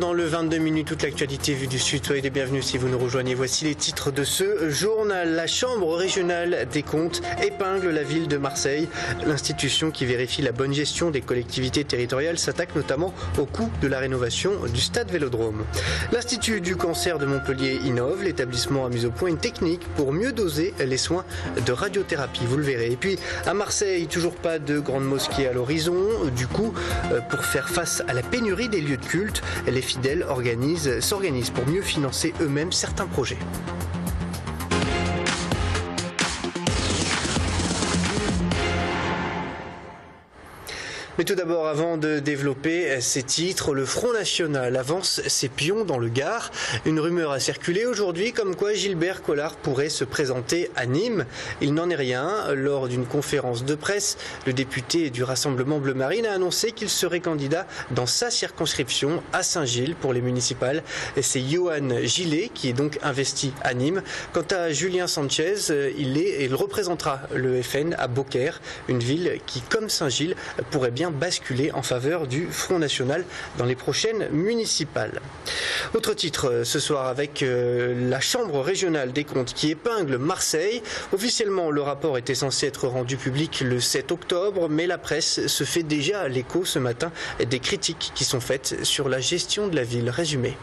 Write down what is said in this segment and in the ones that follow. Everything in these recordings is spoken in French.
dans le 22 minutes, toute l'actualité vue du Sud. Soyez les bienvenus si vous nous rejoignez. Voici les titres de ce journal. La Chambre régionale des comptes épingle la ville de Marseille. L'institution qui vérifie la bonne gestion des collectivités territoriales s'attaque notamment au coût de la rénovation du stade Vélodrome. L'Institut du cancer de Montpellier innove. L'établissement a mis au point une technique pour mieux doser les soins de radiothérapie. Vous le verrez. Et puis à Marseille, toujours pas de grande mosquée à l'horizon. Du coup, euh, pour faire face à la pénurie des lieux de culte, les fidèles s'organisent pour mieux financer eux-mêmes certains projets. Mais tout d'abord, avant de développer ces titres, le Front National avance ses pions dans le Gard. Une rumeur a circulé aujourd'hui comme quoi Gilbert Collard pourrait se présenter à Nîmes. Il n'en est rien. Lors d'une conférence de presse, le député du Rassemblement Bleu Marine a annoncé qu'il serait candidat dans sa circonscription à Saint-Gilles pour les municipales. C'est Johan Gillet qui est donc investi à Nîmes. Quant à Julien Sanchez, il, est, il représentera le FN à Beaucaire, une ville qui, comme Saint-Gilles, pourrait bien basculer en faveur du Front National dans les prochaines municipales. Autre titre euh, ce soir avec euh, la Chambre régionale des comptes qui épingle Marseille. Officiellement, le rapport était censé être rendu public le 7 octobre, mais la presse se fait déjà l'écho ce matin des critiques qui sont faites sur la gestion de la ville. Résumé.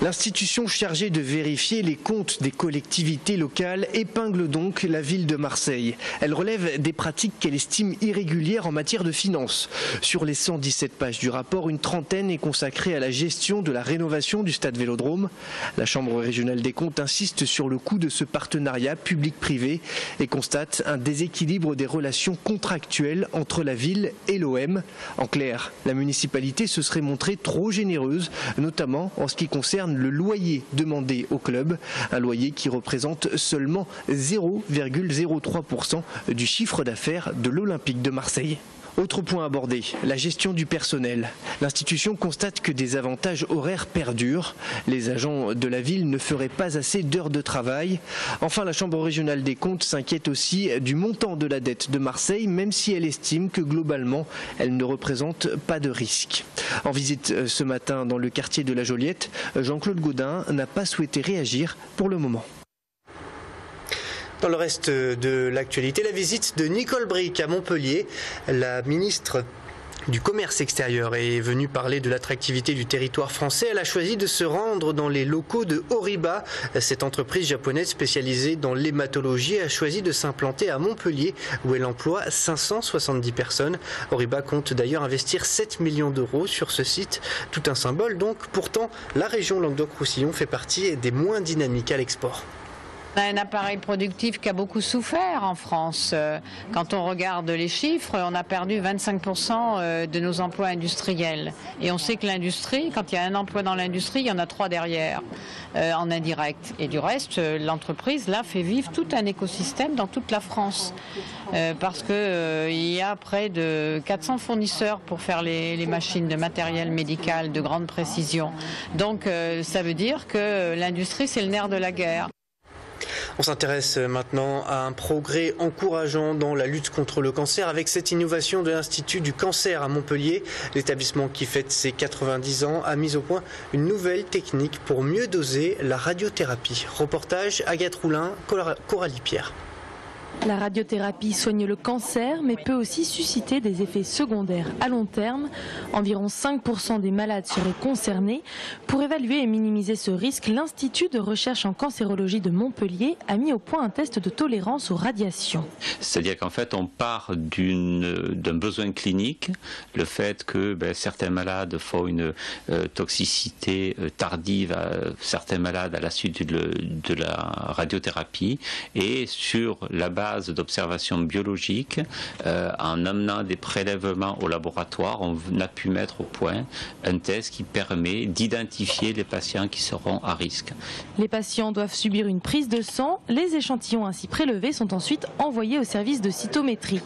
L'institution chargée de vérifier les comptes des collectivités locales épingle donc la ville de Marseille. Elle relève des pratiques qu'elle estime irrégulières en matière de finances. Sur les 117 pages du rapport, une trentaine est consacrée à la gestion de la rénovation du stade Vélodrome. La Chambre régionale des comptes insiste sur le coût de ce partenariat public-privé et constate un déséquilibre des relations contractuelles entre la ville et l'OM. En clair, la municipalité se serait montrée trop généreuse, notamment en ce qui concerne le loyer demandé au club, un loyer qui représente seulement 0,03% du chiffre d'affaires de l'Olympique de Marseille. Autre point abordé, la gestion du personnel. L'institution constate que des avantages horaires perdurent. Les agents de la ville ne feraient pas assez d'heures de travail. Enfin, la Chambre régionale des comptes s'inquiète aussi du montant de la dette de Marseille, même si elle estime que globalement, elle ne représente pas de risque. En visite euh, ce matin dans le quartier de la Joliette, Jean-Claude Gaudin n'a pas souhaité réagir pour le moment. Dans le reste de l'actualité, la visite de Nicole Bric à Montpellier, la ministre du commerce extérieur est venue parler de l'attractivité du territoire français. Elle a choisi de se rendre dans les locaux de Horiba. Cette entreprise japonaise spécialisée dans l'hématologie a choisi de s'implanter à Montpellier où elle emploie 570 personnes. Horiba compte d'ailleurs investir 7 millions d'euros sur ce site. Tout un symbole donc. Pourtant, la région Languedoc-Roussillon fait partie des moins dynamiques à l'export. On a un appareil productif qui a beaucoup souffert en France. Euh, quand on regarde les chiffres, on a perdu 25% euh, de nos emplois industriels. Et on sait que l'industrie, quand il y a un emploi dans l'industrie, il y en a trois derrière, euh, en indirect. Et du reste, l'entreprise, là, fait vivre tout un écosystème dans toute la France. parce qu'il y a près de 400 fournisseurs pour faire les, les machines de matériel médical de grande précision. Donc, ça veut dire que l'industrie, c'est le nerf de la guerre. On s'intéresse maintenant à un progrès encourageant dans la lutte contre le cancer avec cette innovation de l'Institut du cancer à Montpellier. L'établissement qui fête ses 90 ans a mis au point une nouvelle technique pour mieux doser la radiothérapie. Reportage Agathe Roulin, Coralie Pierre. La radiothérapie soigne le cancer, mais peut aussi susciter des effets secondaires à long terme. Environ 5% des malades seraient concernés. Pour évaluer et minimiser ce risque, l'Institut de recherche en cancérologie de Montpellier a mis au point un test de tolérance aux radiations. C'est-à-dire qu'en fait, on part d'un besoin clinique, le fait que ben, certains malades font une euh, toxicité euh, tardive à certains malades à la suite de, de la radiothérapie, et sur la base d'observation biologique, euh, en amenant des prélèvements au laboratoire, on a pu mettre au point un test qui permet d'identifier les patients qui seront à risque. Les patients doivent subir une prise de sang. Les échantillons ainsi prélevés sont ensuite envoyés au service de cytométrie.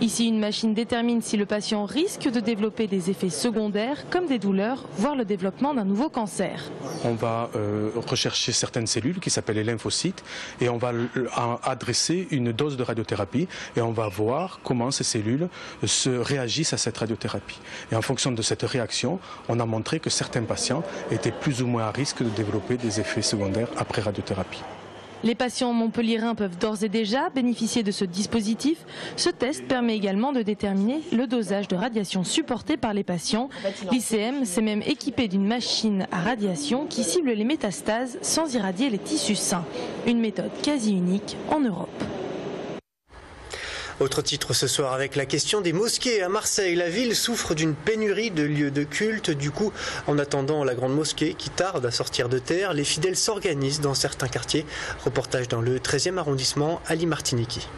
Ici, une machine détermine si le patient risque de développer des effets secondaires comme des douleurs, voire le développement d'un nouveau cancer. On va euh, rechercher certaines cellules qui s'appellent les lymphocytes et on va adresser une dose de radiothérapie et on va voir comment ces cellules se réagissent à cette radiothérapie. Et en fonction de cette réaction, on a montré que certains patients étaient plus ou moins à risque de développer des effets secondaires après radiothérapie. Les patients montpelliérains peuvent d'ores et déjà bénéficier de ce dispositif. Ce test permet également de déterminer le dosage de radiation supporté par les patients. L'ICM s'est même équipé d'une machine à radiation qui cible les métastases sans irradier les tissus sains. Une méthode quasi unique en Europe. Autre titre ce soir avec la question des mosquées à Marseille. La ville souffre d'une pénurie de lieux de culte. Du coup, en attendant la grande mosquée qui tarde à sortir de terre, les fidèles s'organisent dans certains quartiers. Reportage dans le 13e arrondissement, Ali Martiniki.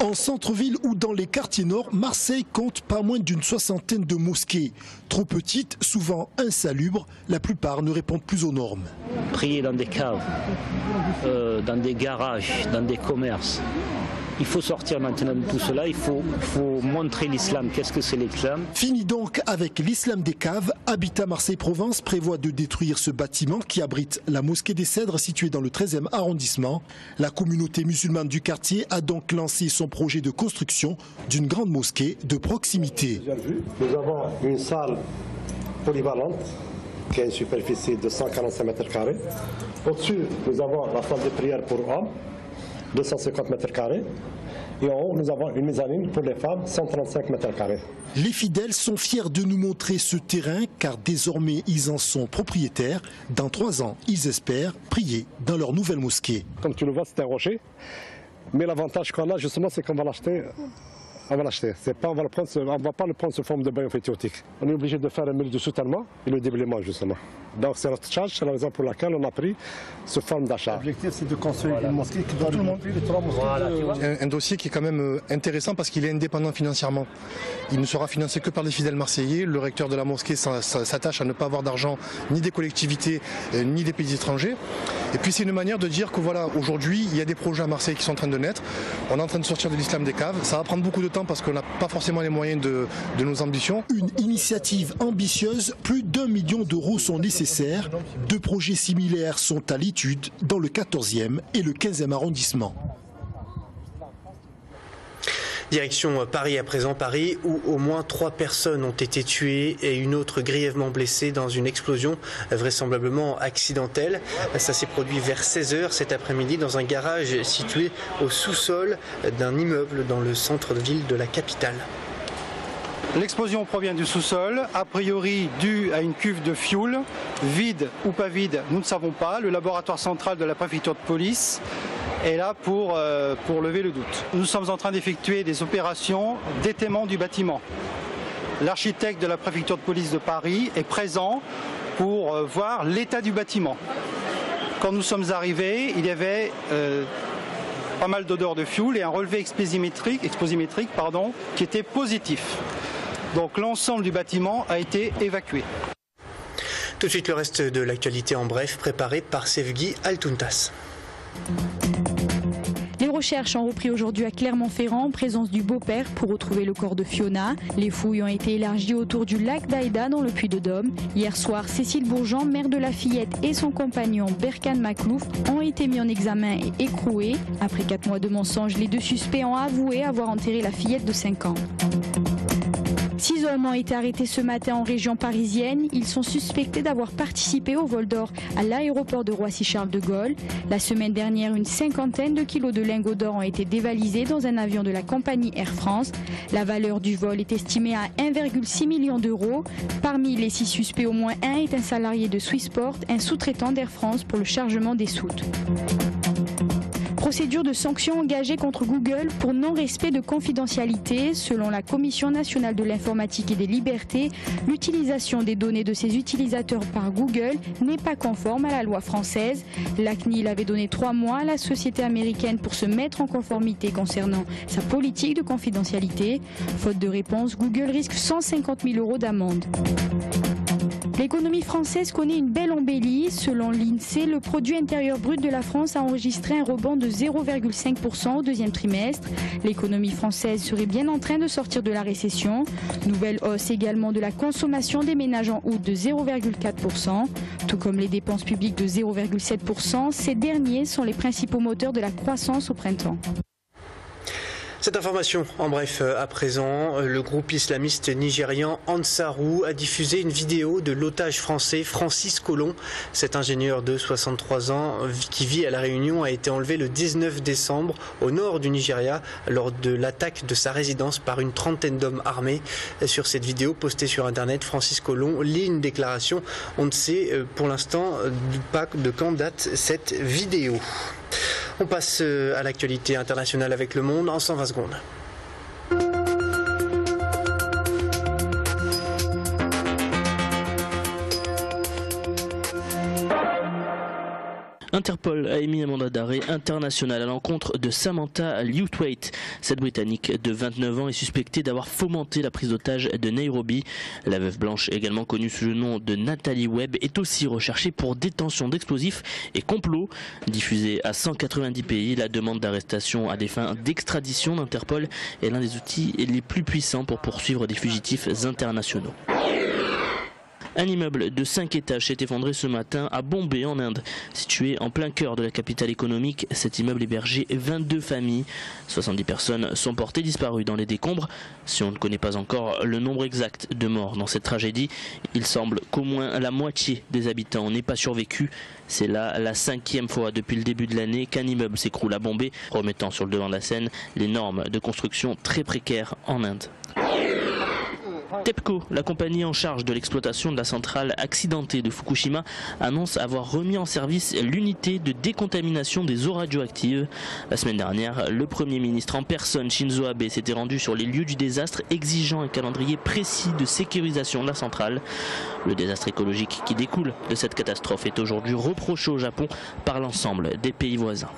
En centre-ville ou dans les quartiers nord, Marseille compte pas moins d'une soixantaine de mosquées. Trop petites, souvent insalubres, la plupart ne répondent plus aux normes. Prier dans des caves, euh, dans des garages, dans des commerces, il faut sortir maintenant de tout cela, il faut, montrer l'islam. Qu'est-ce que c'est l'islam? Fini donc avec l'islam des caves. Habitat Marseille-Provence prévoit de détruire ce bâtiment qui abrite la mosquée des Cèdres située dans le 13e arrondissement. La communauté musulmane du quartier a donc lancé son projet de construction d'une grande mosquée de proximité. Nous avons une salle polyvalente qui a une superficie de 145 mètres carrés. Au-dessus, nous avons la salle de prière pour hommes 250 mètres carrés. Et en haut, nous avons une mezzanine pour les femmes, 135 mètres carrés. Les fidèles sont fiers de nous montrer ce terrain car désormais ils en sont propriétaires. Dans trois ans, ils espèrent prier dans leur nouvelle mosquée. Comme tu le vois, c'est un rocher. Mais l'avantage qu'on a justement, c'est qu'on va l'acheter on va l'acheter. on ne va pas le prendre sous forme de bain amphithéotique. On est obligé de faire un mur de soutènement et le déblaiement justement. Donc c'est notre charge, c'est la raison pour laquelle on a pris ce forme d'achat. L'objectif c'est de construire une mosquée qui doit tout le monde. un, dossier qui est quand même euh, intéressant parce qu'il est indépendant financièrement. Il ne sera financé que par les fidèles marseillais. Le recteur de la mosquée s'attache à ne pas avoir d'argent ni des collectivités euh, ni des pays étrangers. Et puis c'est une manière de dire que voilà, aujourd'hui il y a des projets à Marseille qui sont en train de naître. On est en train de sortir de l'islam des caves. Ça va prendre beaucoup de temps parce qu'on n'a pas forcément les moyens de, de nos ambitions. Une initiative ambitieuse, plus d'un million d'euros sont nécessaires. Deux projets similaires sont à l'étude dans le 14e et le 15e arrondissement. Direction Paris à présent, Paris, où au moins trois personnes ont été tuées et une autre grièvement blessée dans une explosion vraisemblablement accidentelle. Ça s'est produit vers 16h cet après-midi dans un garage situé au sous-sol d'un immeuble dans le centre-ville de la capitale. L'explosion provient du sous-sol, a priori due à une cuve de fioul, vide ou pas vide, nous ne savons pas. Le laboratoire central de la préfecture de police est là pour, euh, pour lever le doute. Nous sommes en train d'effectuer des opérations d'étaiement du bâtiment. L'architecte de la préfecture de police de Paris est présent pour euh, voir l'état du bâtiment. Quand nous sommes arrivés, il y avait euh, pas mal d'odeur de fioul et un relevé exposimétrique, exposimétrique pardon, qui était positif. Donc l'ensemble du bâtiment a été évacué. Tout de suite le reste de l'actualité en bref, préparé par Sevgi Altuntas. Recherches ont repris aujourd'hui à Clermont-Ferrand en présence du beau-père pour retrouver le corps de Fiona. Les fouilles ont été élargies autour du lac d'Aïda dans le Puy-de-Dôme. Hier soir, Cécile Bourgeon, mère de la fillette, et son compagnon Berkan Maklouf ont été mis en examen et écroués. Après quatre mois de mensonges, les deux suspects ont avoué avoir enterré la fillette de 5 ans. Six hommes ont été arrêtés ce matin en région parisienne. Ils sont suspectés d'avoir participé au vol d'or à l'aéroport de Roissy-Charles de Gaulle. La semaine dernière, une cinquantaine de kilos de lingots d'or ont été dévalisés dans un avion de la compagnie Air France. La valeur du vol est estimée à 1,6 million d'euros. Parmi les six suspects, au moins un est un salarié de Swissport, un sous-traitant d'Air France pour le chargement des soutes procédure de sanction engagée contre Google pour non-respect de confidentialité. Selon la Commission nationale de l'informatique et des libertés, l'utilisation des données de ses utilisateurs par Google n'est pas conforme à la loi française. La CNIL avait donné trois mois à la société américaine pour se mettre en conformité concernant sa politique de confidentialité. Faute de réponse, Google risque 150 000 euros d'amende. L'économie française connaît une belle embellie. Selon l'INSEE, le produit intérieur brut de la France a enregistré un rebond de 0,5% au deuxième trimestre. L'économie française serait bien en train de sortir de la récession. Nouvelle hausse également de la consommation des ménages en août de 0,4%. Tout comme les dépenses publiques de 0,7%, ces derniers sont les principaux moteurs de la croissance au printemps. Cette information, en bref, euh, à présent, euh, le groupe islamiste nigérian Ansarou a diffusé une vidéo de l'otage français Francis Colomb. Cet ingénieur de 63 ans qui vit à La Réunion a été enlevé le 19 décembre au nord du Nigeria lors de l'attaque de sa résidence par une trentaine d'hommes armés. Sur cette vidéo postée sur Internet, Francis Colomb lit une déclaration. On ne sait euh, pour l'instant pas de quand date cette vidéo. On passe euh, à l'actualité internationale avec le monde en 120 secondes. Interpol a émis un mandat d'arrêt international à l'encontre de Samantha Lewthwaite. Cette Britannique de 29 ans est suspectée d'avoir fomenté la prise d'otage de Nairobi. La veuve blanche, également connue sous le nom de Nathalie Webb, est aussi recherchée pour détention d'explosifs et complot. Diffusée à 190 pays, la demande d'arrestation à des fins d'extradition d'Interpol est l'un des outils les plus puissants pour poursuivre des fugitifs internationaux. Un immeuble de 5 étages s'est effondré ce matin à Bombay en Inde. Situé en plein cœur de la capitale économique, cet immeuble hébergeait 22 familles. 70 personnes sont portées disparues dans les décombres. Si on ne connaît pas encore le nombre exact de morts dans cette tragédie, il semble qu'au moins la moitié des habitants n'aient pas survécu. C'est là la cinquième fois depuis le début de l'année qu'un immeuble s'écroule à Bombay, remettant sur le devant de la scène les normes de construction très précaires en Inde. TEPCO, la compagnie en charge de l'exploitation de la centrale accidentée de Fukushima, annonce avoir remis en service l'unité de décontamination des eaux radioactives. La semaine dernière, le Premier ministre en personne, Shinzo Abe, s'était rendu sur les lieux du désastre, exigeant un calendrier précis de sécurisation de la centrale. Le désastre écologique qui découle de cette catastrophe est aujourd'hui reproché au Japon par l'ensemble des pays voisins.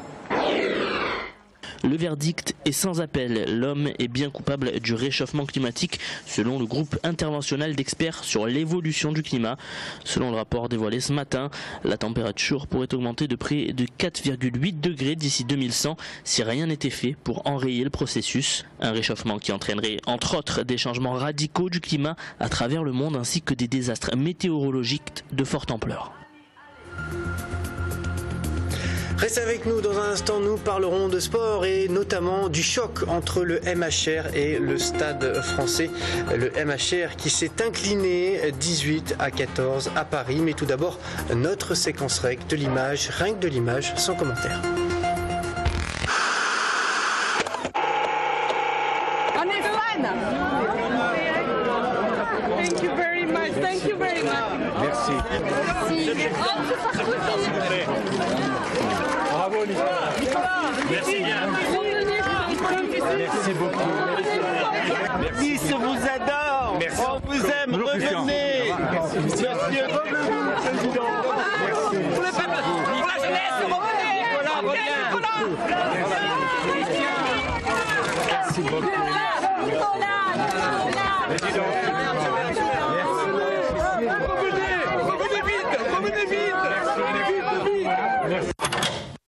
Le verdict est sans appel. L'homme est bien coupable du réchauffement climatique selon le groupe interventionnel d'experts sur l'évolution du climat. Selon le rapport dévoilé ce matin, la température pourrait augmenter de près de 4,8 degrés d'ici 2100 si rien n'était fait pour enrayer le processus. Un réchauffement qui entraînerait entre autres des changements radicaux du climat à travers le monde ainsi que des désastres météorologiques de forte ampleur. Restez avec nous dans un instant, nous parlerons de sport et notamment du choc entre le MHR et le stade français. Le MHR qui s'est incliné 18 à 14 à Paris. Mais tout d'abord, notre séquence rec de l'image, rien que de l'image, sans commentaire. On est fan Thank you very much. Thank you very much. Merci. Merci Nicolas. Merci bien. Merci beaucoup. Nice vous adore. Merci. On vous aime. Bonjour. Revenez. Monsieur. Monsieur, président. Pour le peuple, pour la jeunesse, revenez. Nicolas, reviens. Merci beaucoup. Revenez, revenez vite,